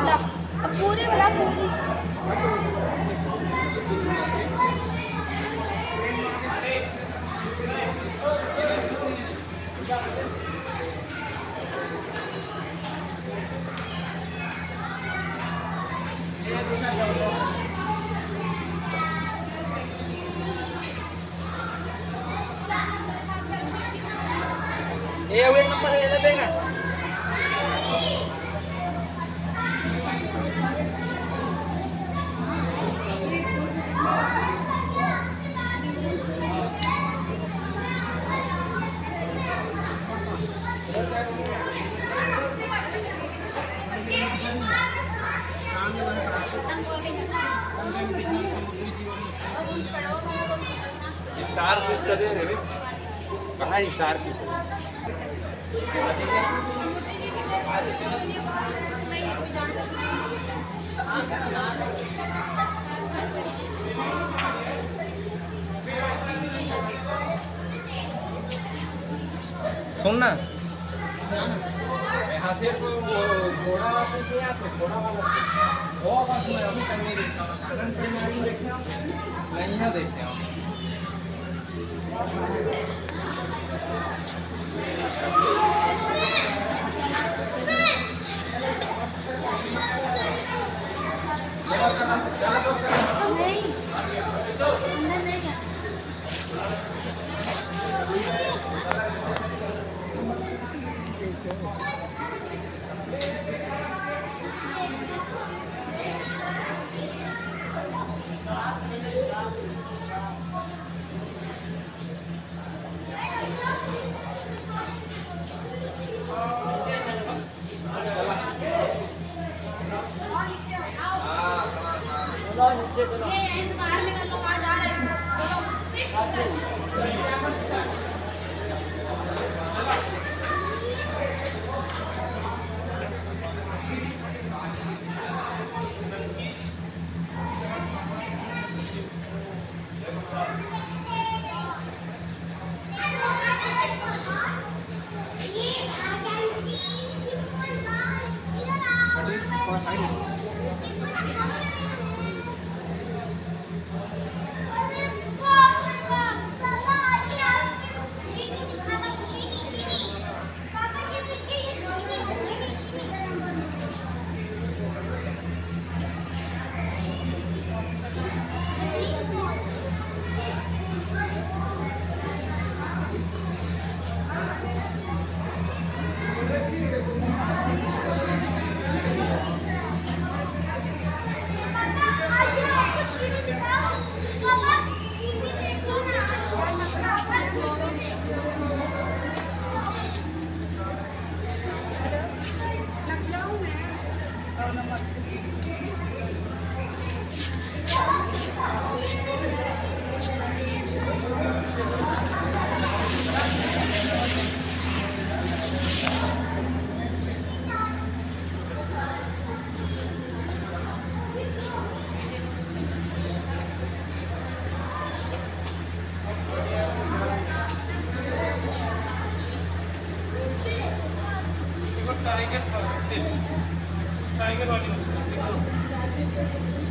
Love. अब पूरी बड़ा पूरी Eh, स्टार फ़िश का दे रहे कहाँ स्टार फ़िश सुन ना यहाँ से वो घोड़ा वापस से यहाँ से घोड़ा वाला वो बस मैं अभी तक नहीं देखा हूँ अनंत प्रेमारी देखे हो नहीं यहाँ देखते हो नहीं जा रहे हो।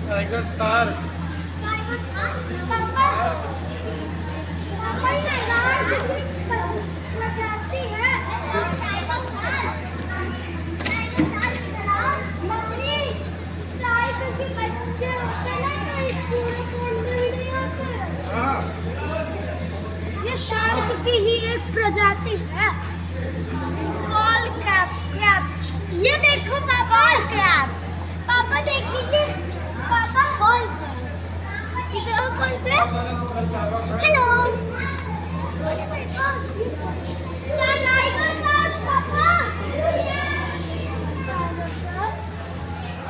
टाइगर स्टार शार्क की ही एक प्रजाति है कॉल क्रैब क्रैब ये देखो पापा। क्रैब पापा देख लीजिए। पापा। हॉल क्रैब हेलो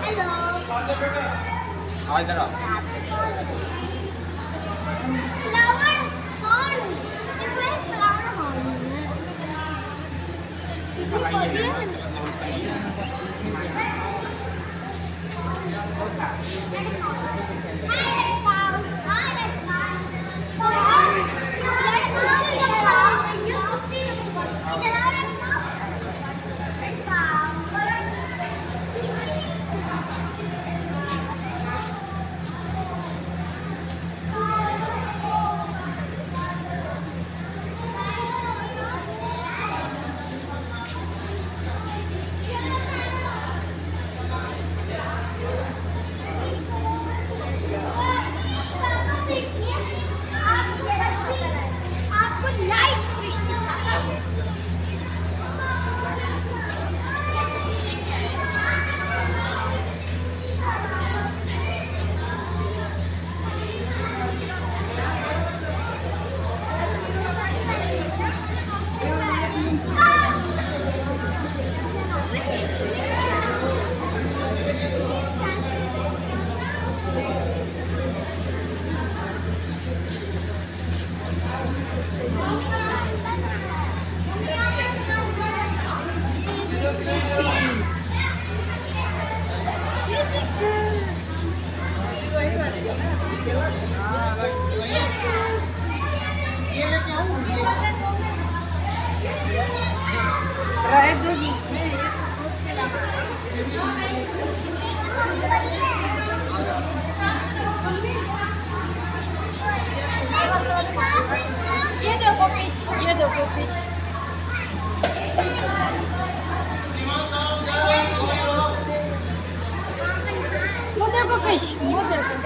हेलो आ इधर आ देखो फ़िश ये देखो फ़िश वो देखो फ़िश वो देखो